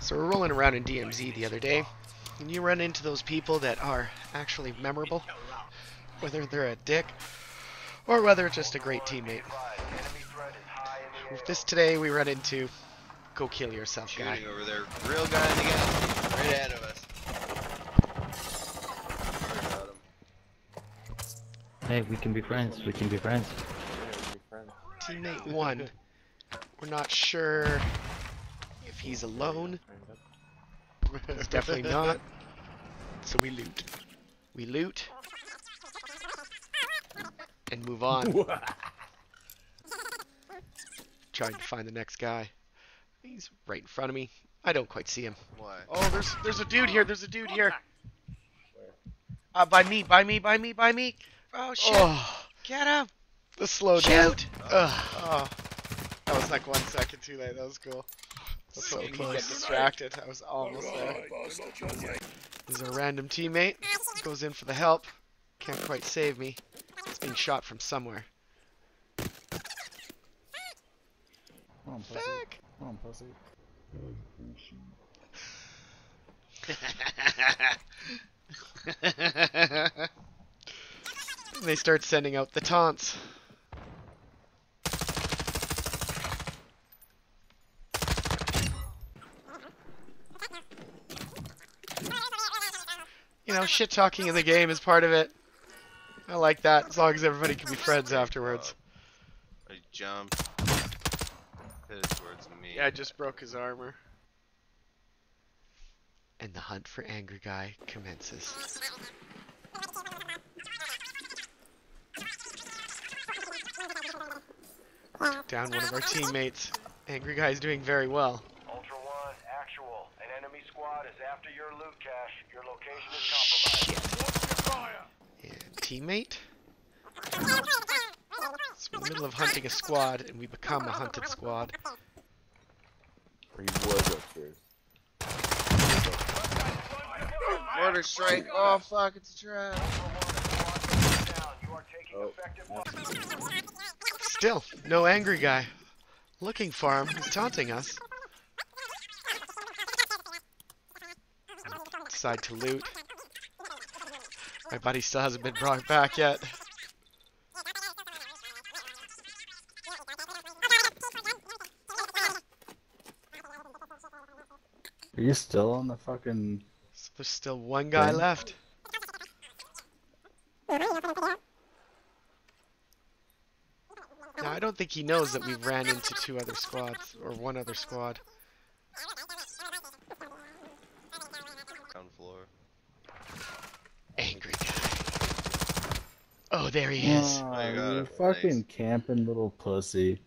So we're rolling around in DMZ the other day, and you run into those people that are actually memorable, whether they're a dick or whether it's just a great teammate. With this today, we run into go kill yourself guy. Shooting over there. Real guy in the gas. Right ahead of us. Sorry about him. Hey, we can be friends. We can be friends. Teammate one. We're not sure if he's alone. He's definitely not. So we loot. We loot. And move on. Trying to find the next guy. He's right in front of me. I don't quite see him. What? Oh, there's there's a dude here. There's a dude here. Uh, by me, by me, by me, by me. Oh shit! Oh, Get him! the slow down. Shoot! Ugh. Oh, that was like one second too late. That was cool. That's So so Get close. distracted. I was almost there. There's a random teammate. Goes in for the help. Can't quite save me. It's being shot from somewhere. Come on, pussy. Fuck! Come on, pussy. they start sending out the taunts. You know, shit talking in the game is part of it. I like that, as long as everybody can be friends afterwards. I jumped. Headed towards me. Yeah, I just broke his armor. And the hunt for Angry Guy commences. Down one of our teammates. Angry Guy's doing very well. Ultra actual. An enemy squad is after your loot cache. Your location is compromised. And teammate? So we're in the middle of hunting a squad, and we become a hunted squad. Or he was upstairs. Mortar strike. Oh fuck, it's a trap. Down. You are taking Oh, Still, no Angry Guy. Looking for him. He's taunting us. Decide to loot. My buddy still hasn't been brought back yet. Are you still on the fucking? So there's still one guy Okay. left. Now, I don't think he knows that we've ran into two other squads, or one other squad. Ground floor. Angry guy. Oh, there he is. Aw, you got fucking Nice. camping little pussy.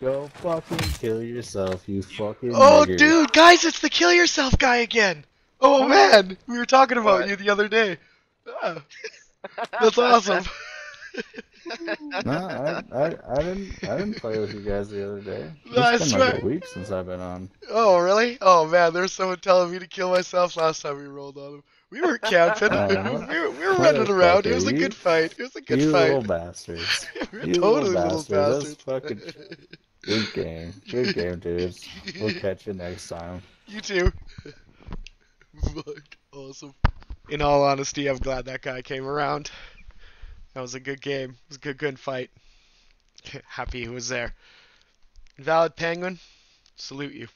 Go fucking kill yourself, you fucking. Oh, nigger. dude, guys, it's the kill yourself guy again. Oh man, we were talking about What? you the other day. Ah, That's awesome. No, I, I, I didn't, I didn't play with you guys the other day. It's No, I been swear. like a week since I've been on. Oh really? Oh man, there's someone telling me to kill myself last time we rolled on him. We were camping. Oh, we, were, we were running around. It was a good fight. It was a good you fight. little bastards. we you totally little bastards. Fucking good game. Good game, dudes. We'll catch you next time. You too. Fuck, awesome. In all honesty, I'm glad that guy came around. That was a good game. It was a good, good fight. Happy he was there. Valid Penguin, salute you.